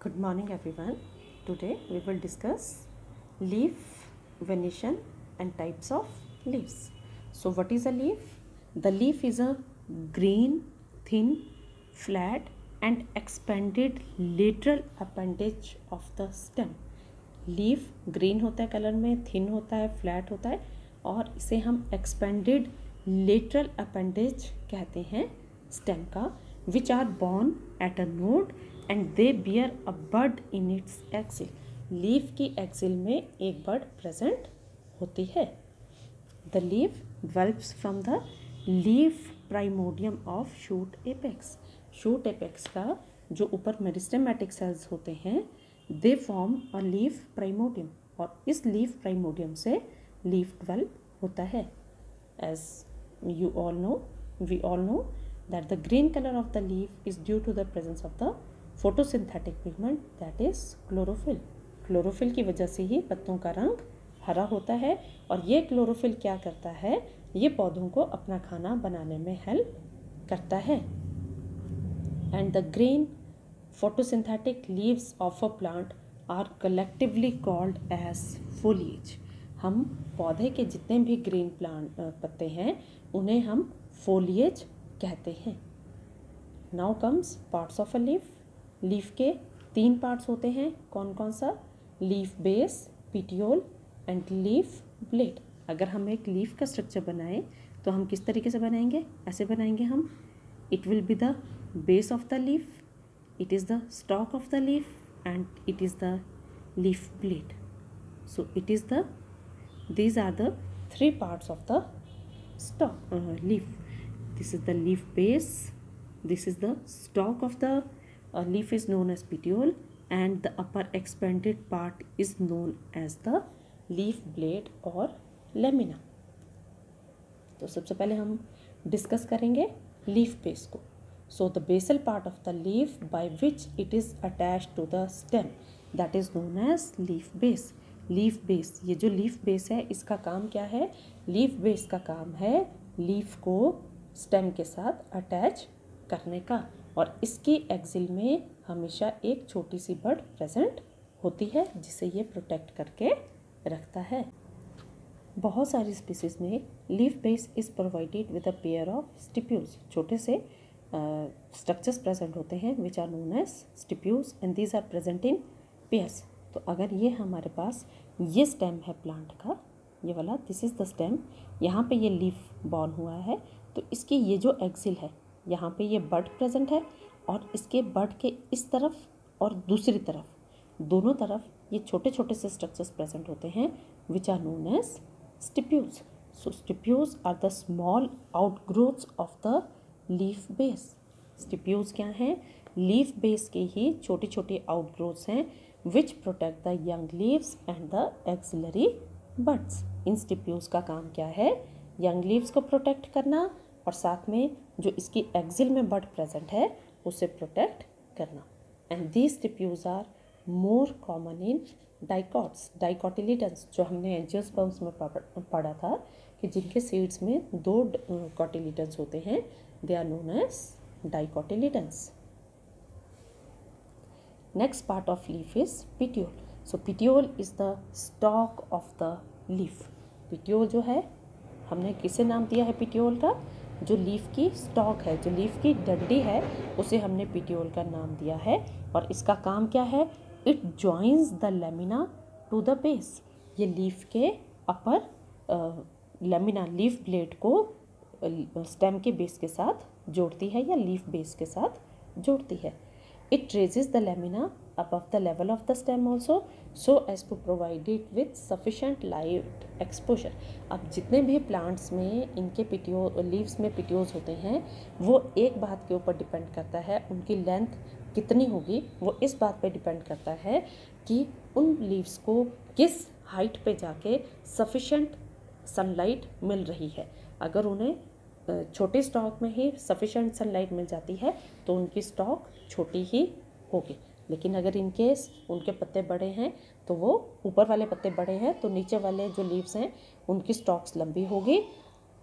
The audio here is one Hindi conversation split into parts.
Good morning, everyone. Today we will discuss leaf venation and types of leaves. So, what is a leaf? The leaf is a green, thin, flat, and expanded lateral appendage of the stem. Leaf green होता है कलर में थिन होता है फ्लैट होता है और इसे हम एक्सपेंडेड लेटरल अपेंडेज कहते हैं स्टेम का which are borne at a node and they bear a bud in its axil leaf की एक्सिल में एक बर्ड प्रेजेंट होती है। The leaf develops from the leaf primordium of shoot apex shoot apex का जो ऊपर मेरिस्टेमेटिक सेल्स होते हैं they form a leaf primordium और इस लीफ प्राइमोडियम से लीफ डेवलप होता है। As you all know we all know that the green colour of the leaf is due to the presence of the photosynthetic pigment that is chlorophyll chlorophyll की वजह से ही पत्तों का रंग हरा होता है और ये क्लोरोफिल क्या करता है? ये पौधों को अपना खाना बनाने में हेल्प करता है। And the green photosynthetic leaves of a plant are collectively called as foliage. हम पौधे के जितने भी ग्रीन प्लांट पत्ते हैं, उन्हें हम फोलिएज कहते हैं। Now comes parts of a leaf leaf के तीन पार्ट्स होते हैं। कौन कौन सा? Leaf base, petiole and leaf blade. अगर हम एक लीफ का स्ट्रक्चर बनाएँ तो हम किस तरीके से बनाएँगे? ऐसे बनाएँगे हम it will be the base of the leaf it is the stalk of the leaf and it is the leaf blade so it is the these are the three parts of the stalk leaf this is the leaf base this is the stalk of the और leaf is known as petiole and the upper expanded part is known as the leaf blade और लेमिना तो सबसे पहले हम डिस्कस करेंगे लीफ बेस को। So the basal part of the leaf by which it is attach to the stem that is known as leaf base leaf base ये जो लीफ बेस है, इसका काम क्या है? लीफ बेस का काम है लीफ को स्टेम के साथ अटैच करने का। और इसकी एक्सिल में हमेशा एक छोटी सी बर्ड प्रेजेंट होती है जिसे ये प्रोटेक्ट करके रखता है। बहुत सारी स्पीसीज में leaf base is provided with a pair of stipules छोटे से स्ट्रक्चर्स uh, प्रेजेंट होते हैं which are known as stipules and these are present in pairs तो अगर ये हमारे पास ये स्टेम है प्लांट का ये वाला दिस इज़ द स्टेम यहाँ पे ये लीफ बॉर्न हुआ है तो इसकी ये जो एक्सिल है यहाँ पे ये बर्ड प्रेजेंट है और इसके बर्ड के इस तरफ़ और दूसरी तरफ़। दोनों तरफ़ ये छोटे छोटे से स्ट्रक्चर्स प्रेजेंट होते हैं which are known as stipules so stipules are the small outgrowths of the leaf base stipules क्या हैं? लीफ बेस के ही छोटे छोटी आउटग्रोथ्स हैं which protect the young leaves and the axillary buds in stipules का काम क्या है? यंग लीव्स को प्रोटेक्ट करना और साथ में जो इसकी एक्सिल में बर्ड प्रेजेंट है, उसे प्रोटेक्ट करना। And these stipules are more common in dicots dicotyledons जो हमने एंजियोस्पर्म्स में पढ़ा था कि जिनके सीड्स में दो कॉटिलिडन्स होते हैं they are known as dicotyledons. Next part of leaf is petiole. So, petiole is the stalk of the leaf. Petiole जो है, हमने किसे नाम दिया है पिटियोल का? जो लीफ की स्टॉक है, जो लीफ की डंडी है, उसे हमने पिटियोल का नाम दिया है। और इसका काम क्या है? It joins the lamina to the base ये लीफ के अपर लेमिना लीफ ब्लेड को स्टेम के बेस के साथ जोड़ती है या लीफ बेस के साथ जोड़ती है। It raises the lamina above the level of the stem also, so as to provide it with sufficient light exposure. अब जितने भी प्लांट्स में, इनके पिटियो लीव्स में पिटियोज होते हैं, वो एक बात के ऊपर डिपेंड करता है, उनकी लेंथ कितनी होगी, वो इस बात पे डिपेंड करता है कि उन लीव्स को किस हाइट पे जाके सफिशेंट सनलाइट मिल रही है। अगर उन्हें छोटे स्टॉक में ही सफिशेंट सनलाइट मिल जाती है तो उनकी स्टॉक छोटी ही होगी। लेकिन अगर इनके उनके पत्ते बड़े हैं तो वो ऊपर वाले पत्ते बड़े हैं तो नीचे वाले जो लीव्स हैं, उनकी स्टॉक्स लंबी होगी,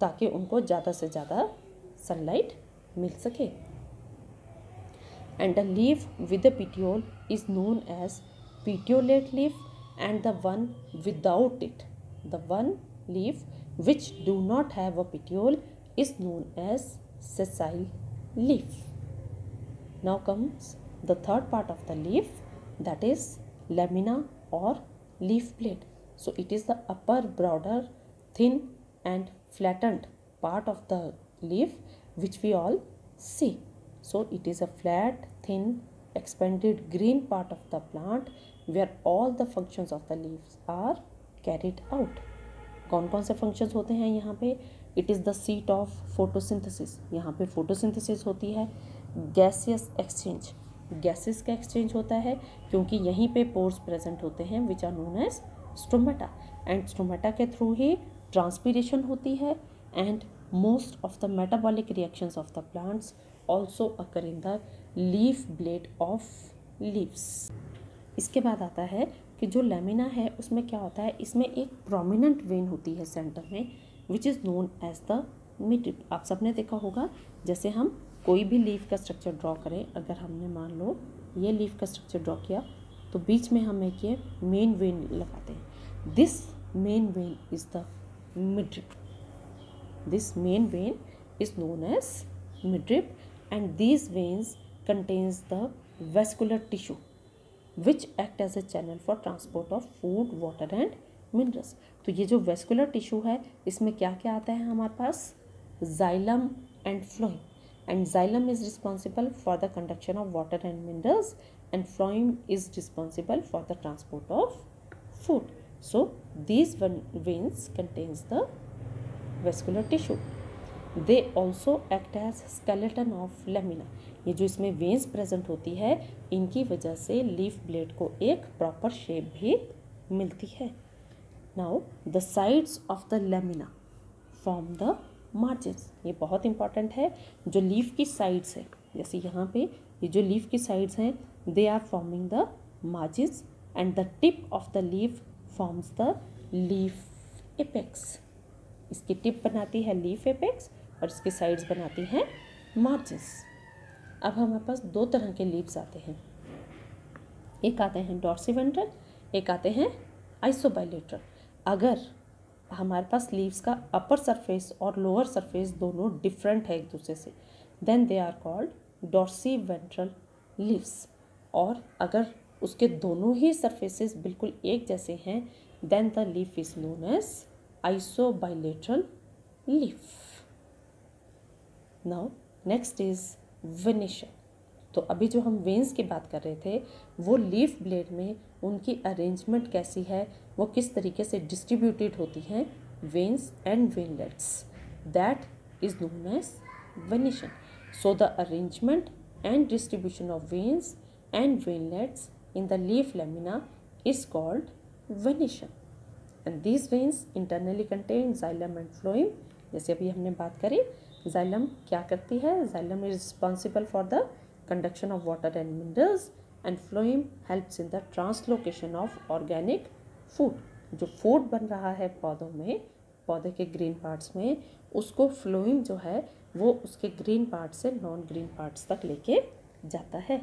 ताकि उनको ज़्यादा से ज़्यादा सनलाइट मिल सके। And the leaf with the petiole is known as petiolate leaf and the one without it the one leaf which do not have a petiole is known as sessile leaf now comes the third part of the leaf that is lamina or leaf blade so it is the upper broader thin and flattened part of the leaf which we all see so it is a flat thin expanded green part of the plant where all the functions of the leaves are carried out कौन कौन से फ़ंक्शंस होते हैं यहाँ पे it is the site of photosynthesis यहाँ पे फोटोसिंथेसिस होती है गैसियस एक्सचेंज गैसेस का एक्सचेंज होता है, क्योंकि यहीं पे पोर्स प्रेजेंट होते हैं which are known as stomata and stomata के थ्रू ही ट्रांसपीरेशन होती है and most of the metabolic reactions of the plants also occur in the leaf blade of leaves इसके बाद आता है कि जो लेमिना है, उसमें क्या होता है? इसमें एक प्रोमिनेंट वेन होती है सेंटर में which is known as the mid आप सबने देखा होगा, जैसे हम कोई भी लीफ का स्ट्रक्चर ड्रॉ करें, अगर हमने मान लो ये लीफ का स्ट्रक्चर ड्रॉ किया तो बीच में हम एक ये मेन वेन लगाते हैं। This main vein is the midrib this main vein is known as midrib and this veins contains the vascular tissue which act as a channel for transport of food water and minerals तो ये जो वेस्कुलर टिश्यू है, इसमें क्या क्या आता है हमारे पास? Xylem and phloem and xylem is responsible for the conduction of water and minerals and phloem is responsible for the transport of food so these veins contains the vascular tissue they also act as skeleton of lamina ये जो इसमें वेन्स प्रेजेंट होती है इनकी वजह से लीफ ब्लेड को एक प्रॉपर शेप भी मिलती है now the sides of the lamina form the margins ये बहुत इंपॉर्टेंट है, जो लीफ की साइड्स है, जैसे यहाँ पे, ये जो लीफ की साइड्स हैं they are forming the margins and the tip of the leaf forms the leaf apex इसकी टिप बनाती है लीफ एपेक्स और इसकी साइड्स बनाती हैं मार्जिन्स अब हमारे पास दो तरह के लीव्स आते हैं। एक आते हैं डॉर्सिवेंट्रल एक आते हैं आइसोबाइलेट्रल अगर हमारे पास लीव्स का अपर सरफेस और लोअर सरफेस दोनों डिफरेंट है एक दूसरे से। Then they are called dorsiventral leaves और अगर उसके दोनों ही सरफेसेस बिल्कुल एक जैसे हैं then the leaf is known as isobilateral leaf now next is venation तो अभी जो हम वेंस की बात कर रहे थे, वो लीफ ब्लेड में उनकी अरेंजमेंट कैसी है, वो किस तरीके से डिस्ट्रीब्यूटेड होती हैं veins and veinlets that is known as venation so the arrangement and distribution of veins and veinlets in the leaf lamina is called venation and these veins internally contain xylem and phloem जैसे अभी हमने बात करी जाइलम क्या करती है? Xylem is responsible for the conduction of water and minerals. And phloem helps in the translocation of organic food. जो फ़ूड बन रहा है पौधों में पौधे के ग्रीन पार्ट्स में उसको फ्लोइम जो है वो उसके ग्रीन पार्ट से नॉन ग्रीन पार्ट्स तक लेके जाता है।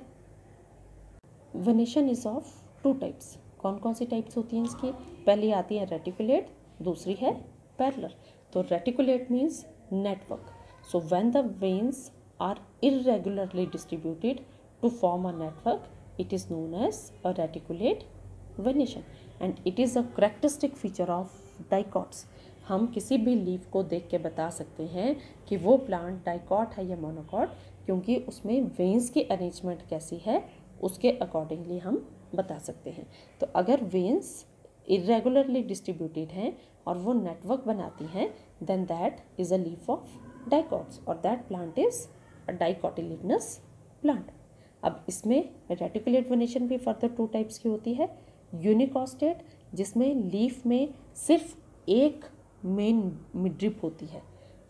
Venation is of two types कौन कौन सी टाइप्स होती हैं इसकी? पहली आती है रेटिकुलेट दूसरी है पैरलर तो reticulate means network so when the veins are irregularly distributed to form a network, it is known as a reticulate venation, and it is a characteristic feature of dicots. हम किसी भी लीफ को देख के बता सकते हैं कि वो प्लांट डाइकॉट है या मोनोकॉट क्योंकि उसमें वेन्स की अरेंजमेंट कैसी है, उसके अकॉर्डिंगली हम बता सकते हैं तो अगर वेन्स इरेगुलरली डिस्ट्रीब्यूटेड हैं और वो नेटवर्क बनाती हैं then that is a leaf of dicots और that plant is a dicotyledonous plant अब इसमें रेटिकुलेट वेनेशन भी फर्दर टू टाइप्स की होती है यूनिकॉस्टेट जिसमें लीफ में सिर्फ़ एक मेन मिड्रिप होती है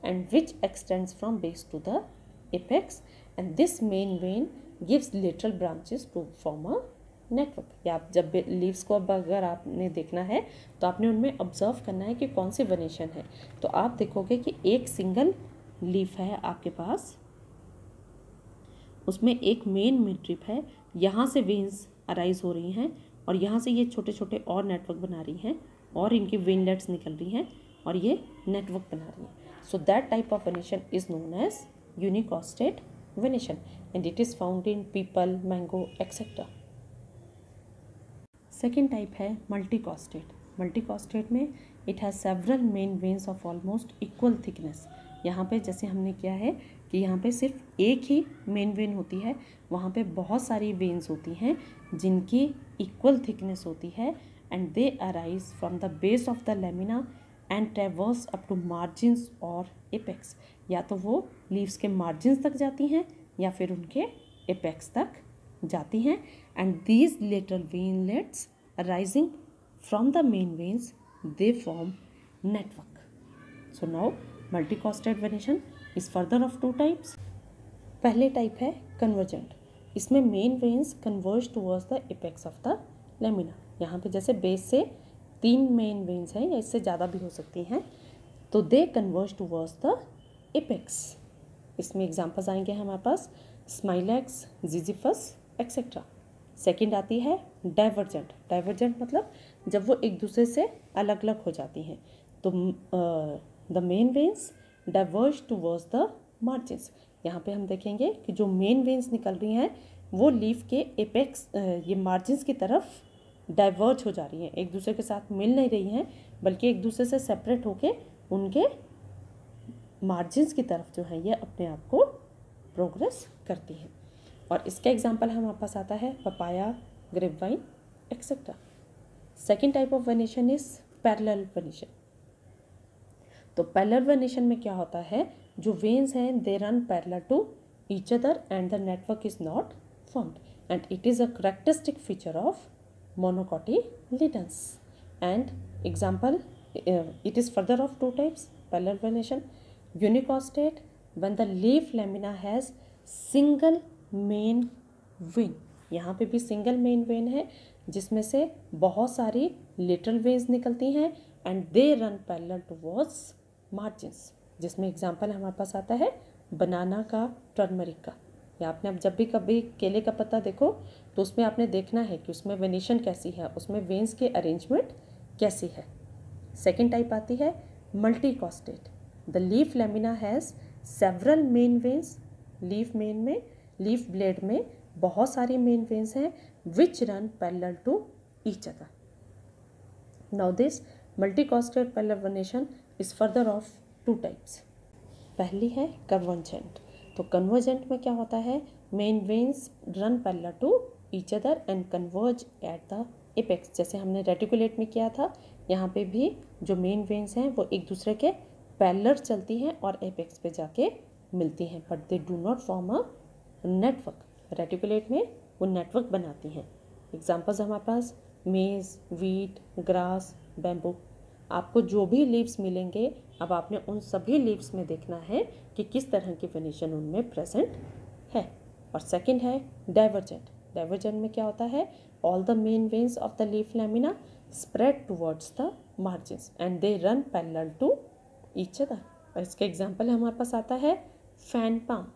and which extends from base to the apex and this main vein gives lateral branches to form a network या आप जब लीव्स को अब अगर आपने देखना है तो आपने उनमें ऑब्ज़र्व करना है कि कौन सी वनेशन है। तो आप देखोगे कि एक सिंगल लीफ है आपके पास उसमें एक मेन मिड्रिप है। यहाँ से वेन्स अराइज हो रही हैं और यहाँ से ये छोटे छोटे और नेटवर्क बना रही हैं और इनकी वेनलेट्स निकल रही हैं और ये नेटवर्क बना रही हैं। So that type of venation is known as unicostate venation and it is found in peepal mango etcetera second type है मल्टीकॉस्टेट मल्टीकॉस्टेट में it has several main veins of almost equal thickness यहाँ पे जैसे हमने किया है कि यहाँ पे सिर्फ़ एक ही मेन वेन होती है, वहाँ पे बहुत सारी वेन्स होती हैं जिनकी इक्वल थिकनेस होती है and they arise from the base of the lamina and traverse up to margins और एपेक्स या तो वो लीव्स के मार्जिनस तक जाती हैं या फिर उनके एपेक्स तक जाती हैं. And these lateral veinlets arising from the main veins they form network so now multicostate venation is further of two types. पहले टाइप है कन्वर्जेंट। इसमें main veins converge towards the apex of the lamina यहाँ पे जैसे बेस से तीन मेन वेन्स हैं या इससे ज़्यादा भी हो सकती हैं तो they converge towards the apex इसमें एग्जाम्पल्स आएँगे हमारे पास स्माइलैक्स जिजिफस एक्सेट्रा सेकेंड आती है डाइवर्जेंट डाइवर्जेंट मतलब जब वो एक दूसरे से अलग अलग हो जाती हैं। तो the main veins diverge towards the margins यहाँ पे हम देखेंगे कि जो मेन वेन्स निकल रही हैं, वो लीफ के एपेक्स ये मार्जिन्स की तरफ़ डाइवर्ज हो जा रही हैं। एक दूसरे के साथ मिल नहीं रही हैं, बल्कि एक दूसरे से सेपरेट होके उनके मार्जिन्स की तरफ़ जो है, ये अपने आप को प्रोग्रेस करती हैं। और इसका एग्ज़ाम्पल हमारे पास आता है papaya grape vine etcetera second type of venation is parallel venation तो पैलर वेनेशन में क्या होता है? जो वेन्स हैं they run parallel to each other and the network is not formed and it is a characteristic feature of monocotyledons. And example uh, it is further of two types parallel venation unicostate when the leaf lamina has single main vein. यहाँ पे भी सिंगल मेन वेन है जिसमें से बहुत सारी लिटल वेन्स निकलती हैं and they run parallel towards margins जिसमें एग्ज़ाम्पल हमारे पास आता है बनाना का टर्मरिक का। या आपने अब जब भी कभी केले का पत्ता देखो तो उसमें आपने देखना है कि उसमें वेनेशन कैसी है, उसमें वेंस के अरेंजमेंट कैसी है। सेकेंड टाइप आती है multicostate the leaf lamina has several main veins leaf main में लीफ ब्लेड में बहुत सारी मेन वेन्स हैं which run parallel to each other now this multicostate parallel venation is further of two types पहली है कर्वंजेंट तो कन्वर्जेंट में क्या होता है? Main veins run parallel to each other and converge at the apex जैसे हमने रेटिकुलेट में किया था, यहाँ पे भी जो मेन वेन्स हैं, वो एक दूसरे के पैलर चलती हैं और एपेक्स पे जाके मिलती हैं. But they do not form a network reticulate में वो नेटवर्क बनाती हैं. एग्जाम्पल्स हमारे पास मेज़ वीट ग्रास बैम्बू आपको जो भी लीव्स मिलेंगे, अब आपने उन सभी लीव्स में देखना है कि किस तरह की फिनिशन उनमें प्रेजेंट है। और सेकंड है डाइवर्जेंट डाइवर्जेंट में क्या होता है? All the main veins of the leaf lamina spread towards the margins and they run parallel to each other और इसका एग्ज़ाम्पल हमारे पास आता है fan palm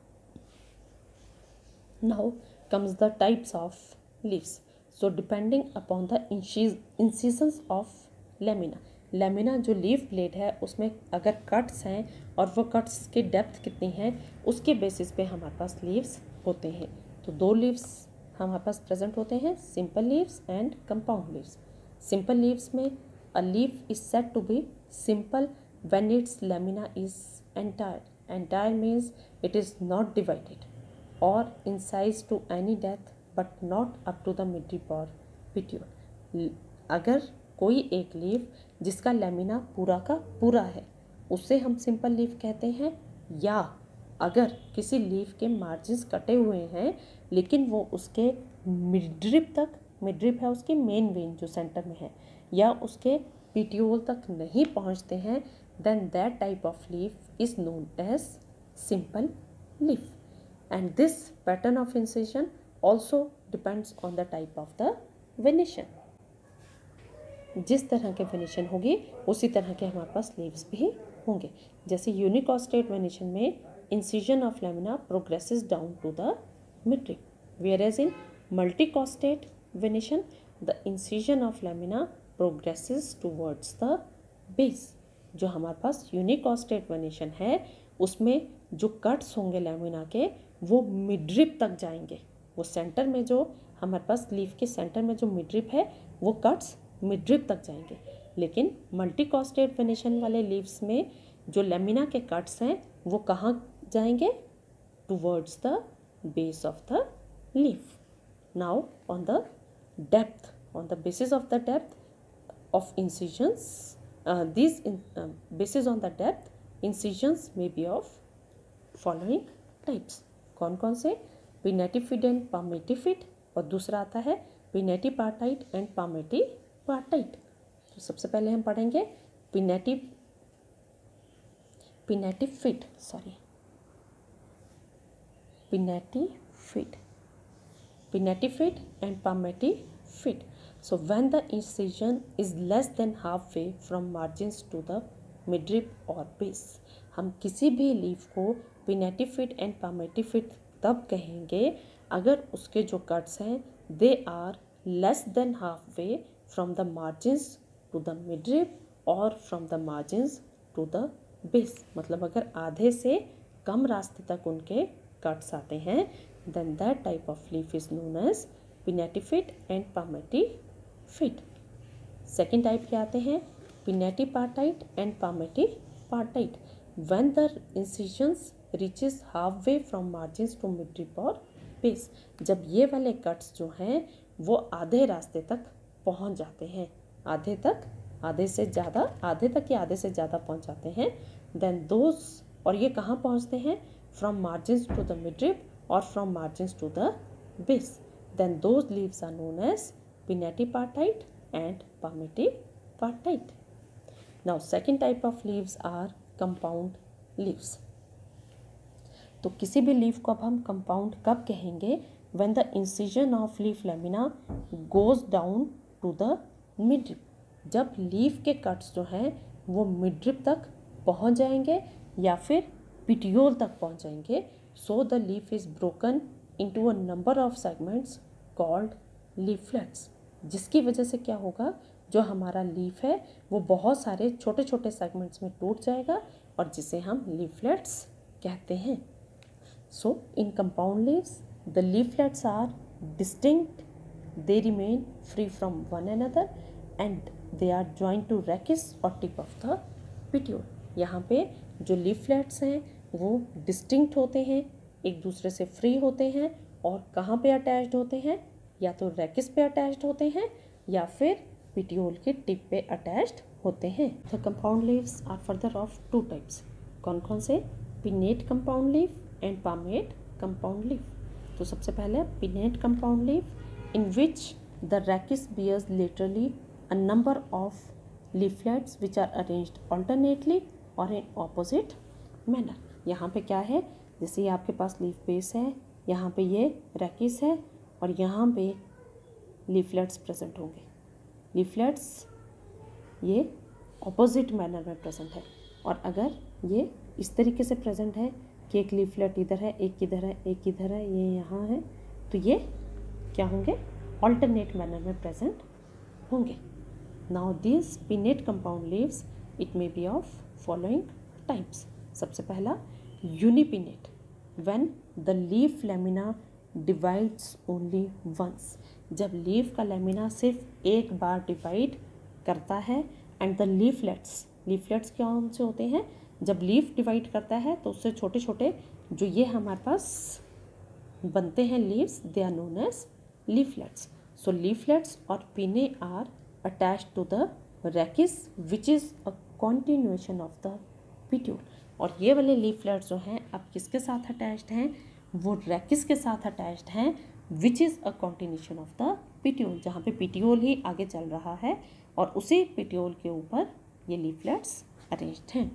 now comes the types of leaves so depending upon the incisions of lamina lamina जो लीफ ब्लेड है, उसमें अगर कट्स हैं और वो कट्स की डेप्थ कितनी है, उसके बेसिस पे हमारे पास लीव्स होते हैं। तो दो लीव्स हमारे पास प्रेजेंट होते हैं, simple leaves and compound leaves. Simple leaves में a leaf is said to be simple when its lamina is entire. Entire means it is not divided or incised to any depth but not up to the midrib or petiole अगर कोई एक लीफ जिसका लेमिना पूरा का पूरा है, उसे हम सिंपल लीफ कहते हैं। या अगर किसी लीफ के मार्जिन्स कटे हुए हैं, लेकिन वो उसके मिड्रिप तक, मिड्रिप है उसकी मेन वेन जो सेंटर में है, या उसके पीटियोल तक नहीं पहुँचते हैं then that type of leaf is known as simple leaf and this pattern of incision also depends on the type of the venation जिस तरह के वेनेशन होगी उसी तरह के हमारे पास लीव्स भी होंगे जैसे यूनिकॉस्टेट वेनेशन में incision of lamina progresses down to the midrib. Whereas in multicostate venation, the incision of lamina progresses towards the base. जो हमारे पास यूनिकॉस्टेट वेनेशन है उसमें जो कट्स होंगे लेमिना के वो मिड्रिप तक जाएँगे वो सेंटर में जो हमारे पास लीफ के सेंटर में जो मिड्रिप है वो कट्स मिड्रिप तक जाएँगे। लेकिन मल्टी कॉस्टेड वेनेशन वाले लीव्स में जो लेमिना के कट्स हैं वो कहाँ जाएँगे? Towards the base of the leaf now on the depth on the basis of the depth of incisions uh, basis on the depth incisions may be of following types. कौन कौन से? पिनेटिफिड एंड पामेटिफिड और दूसरा आता है pinnately partite and palmately partite तो सबसे पहले हम पढ़ेंगे pinnati pinnatifid sorry pinnatifid pinnatifid and palmatifid So, when the incision is less than halfway from margins to the midrib or base, हम किसी भी लीफ को पिनेटिफिट एंड पामेटिफिट तब कहेंगे, अगर उसके जो कट्स हैं they are less than halfway from the margins to the midrib और from the margins to the base मतलब अगर आधे से कम रास्ते तक उनके कट्स आते हैं then that type of leaf is known as pinnatifid and palmatifid second type के आते हैं pinnatipartite and palmatipartite when the incisions reaches halfway from margin to midrib और बेस जब ये वाले कट्स जो हैं, वो आधे रास्ते तक पहुँच जाते हैं। आधे तक, आधे से ज़्यादा, आधे तक या आधे से ज़्यादा पहुँच जाते हैं। देन दोज और ये कहाँ पहुँचते हैं? From margin to the midrib और from margin to the base then those leaves are known as pinatipartite and palmatipartite. Now, second type of leaves are compound. तो किसी भी लीफ को अब हम कंपाउंड कब कहेंगे? When the incision of leaf lamina goes down to the midrib. जब लीफ के कट्स जो हैं, वो मिड्रिप तक पहुँच जाएँगे या फिर पिटियोल तक पहुँच जाएँगे so the leaf is broken into a number of segments called leaflets जिसकी वजह से क्या होगा, जो हमारा लीफ है, वो बहुत सारे छोटे छोटे सेगमेंट्स में टूट जाएगा और जिसे हम लीफलेट्स कहते हैं। So in compound leaves the leaflets are distinct they remain free from one another and they are joined to rachis और टिप ऑफ़ द पिट्यूल यहाँ पे जो लीफलेट्स हैं, वो डिस्टिंक्ट होते हैं, एक दूसरे से फ्री होते हैं और कहाँ पे अटैच्ड होते हैं? या तो रैकिस पे अटैच्ड होते हैं या फिर पिटियोल के टिप पे अटैच्ड होते हैं। The compound leaves are further of two types कौन कौन से? Pinnate compound leaf and palmate compound leaf तो सबसे पहले pinnate compound leaf in which the rachis bears laterally a number of leaflets which are arranged alternately और इन ऑपोजिट मैनर यहाँ पे क्या है? जैसे ये आपके पास लीफ बेस है, यहाँ पे ये रैकिस है और यहाँ पे लीफलेट्स प्रेजेंट होंगे। लीफलेट्स ये ऑपोजिट मैनर में प्रेजेंट है और अगर ये इस तरीके से प्रेजेंट है कि एक लीफलेट इधर है, एक इधर है, एक इधर है, ये यहाँ है तो ये क्या होंगे? ऑल्टरनेट मैनर में प्रेजेंट होंगे। Now this pinnate compound leaves it may be of following types सबसे पहला unipinnate when the leaf lamina divides only once जब लीफ का लेमिना सिर्फ़ एक बार डिवाइड करता है एंड द लीफलेट्स लीफलेट्स कौन से होते हैं? जब लीफ डिवाइड करता है तो उससे छोटे छोटे जो ये हमारे पास बनते हैं leaves they are known as leaflets so leaflets और pinnae are attach to the rachis which is a continuation of the petiole और ये वाले लीफलेट्स जो हैं, अब किसके साथ अटैच्ड हैं? वो रैकिस के साथ अटैच्ड हैं which is a continuation of the petiole जहाँ पे पिट्यूल ही आगे चल रहा है और उसी पिट्यूल के ऊपर ये लीफलेट्स अरेंज्ड हैं।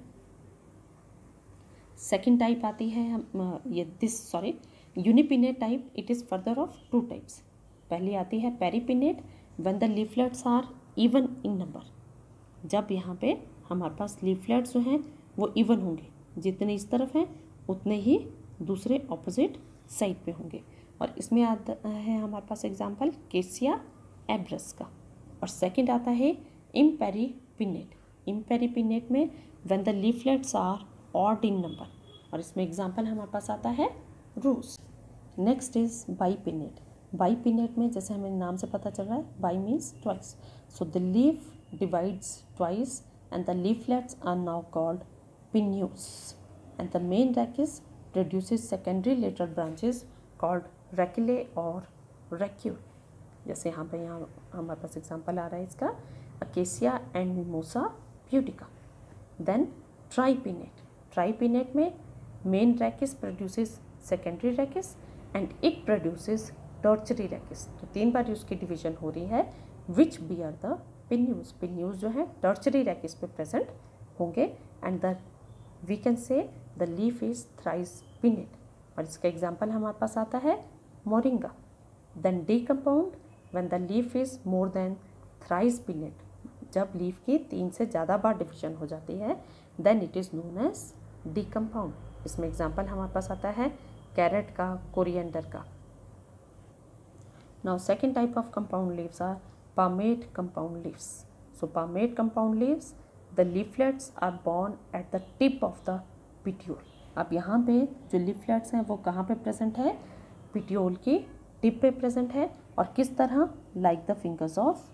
सेकेंड टाइप आती है, हम, ये this sorry unipinnate type it is further of two types पहली आती है paripinnate when the leaflets are even in number जब यहाँ पे हमारे पास लीफलेट्स जो हैं, वो इवन होंगे। जितने इस तरफ़ हैं, उतने ही दूसरे ऑपोजिट साइड पे होंगे। और इसमें आता है हमारे पास एग्ज़ाम्पल केसिया एब्रस का और सेकंड आता है इम्पेरीपिनेट इम्पेरीपिनेट में when the leaflets are odd in number और इसमें एग्ज़ाम्पल हमारे पास आता है रूस नेक्स्ट इज़ बाईपिनेट बाईपिनेट में जैसे हमें नाम से पता चल रहा है bi means twice so the leaf divides twice and the leaflets are now called pinnules and the main rachis produces secondary lateral branches called rachillae और रेक्यूल जैसे यहाँ पे यहाँ हमारे पास एग्जांपल आ रहा है इसका acacia and mimosa pudica then tripinnate tripinnate में main rachis produces secondary rachis and it produces tertiary rachis. तो तीन बार उसकी डिवीज़न हो रही है। Which be are the pinnules pinnules जो है, टॉर्चरी रैकिस पे प्रेजेंट होंगे। And the we can say the leaf is thrice pinnate और इसका एग्ज़ाम्पल हमारे पास आता है moringa then decompound when the leaf is more than thrice pinnate जब लीफ की तीन से ज़्यादा बार डिविजन हो जाती है then it is known as decompound इसमें एग्ज़ाम्पल हमारे पास आता है कैरेट का कोरिएंडर का। Now second type of compound leaves are palmate compound leaves so palmate compound leaves the leaflets are borne at the tip of the petiole अब यहाँ पे जो लीफलेट्स हैं, वो कहाँ पे प्रेजेंट है? पिट्यूल की टिप पे प्रेजेंट है और किस तरह? Like the fingers of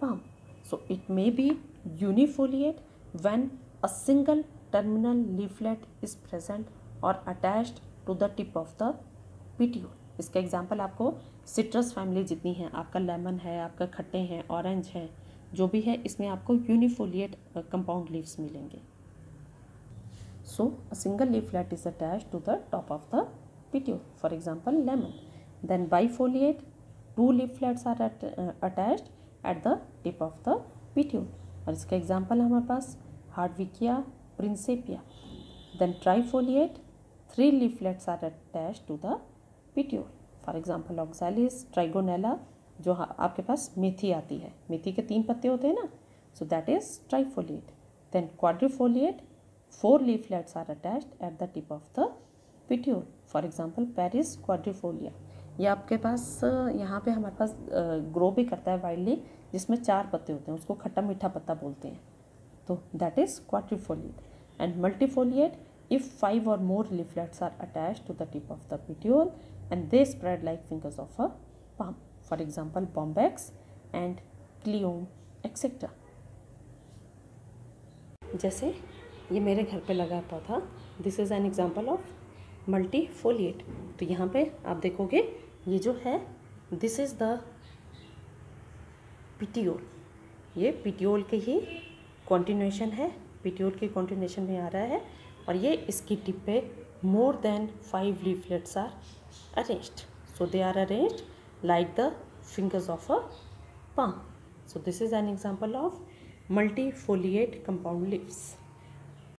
palm. So, it may be unifoliate when a single terminal leaflet is present or attached to the tip of the petiole. इसका एग्ज़ाम्पल आपको सिट्रस फैमिली जितनी है, आपका लेमन है, आपका खट्टे हैं, ऑरेंज है, जो भी है, इसमें आपको यूनिफोलिएट कंपाउंड लीव्स मिलेंगे। So a single leaflet is attach to the top of the petiole for example lemon then bifoliate two leaflets are attached at the tip of the petiole और इसका एग्ज़ाम्पल हमारे पास, Hardwickia, Prinsepia. Then trifoliate three leaflets are attach to the petiole for example Oxalis Trigonella जो आपके पास मेथी आती है। मेथी के तीन पत्ते होते हैं ना so that is trifoliate then quadrifoliate four leaflets are attached at the tip of the petiole for example Paris quadrifolia ये आपके पास, यहाँ पे हमारे पास ग्रो भी करता है वाइल्डली जिसमें चार पत्ते होते हैं, उसको खट्टा मीठा पत्ता बोलते हैं। तो that is quadrifoliate and multifoliate if five और more leaflets are attach to the tip of the petiole and they spread like fingers of a palm for example bombex and cleome etcetera जैसे ये मेरे घर पे लगा था this is an example of multifoliate तो यहाँ पे आप देखोगे, ये जो है दिस इज़ द पिटियोल ये पिटियोल के ही कॉन्टिन्यूशन है पिटियोल के कॉन्टिन्यूशन में आ रहा है और ये इसकी टिप पे more than five leaflets are arranged. So they are arranged like the fingers of a palm so this is an example of multifoliate compound leaves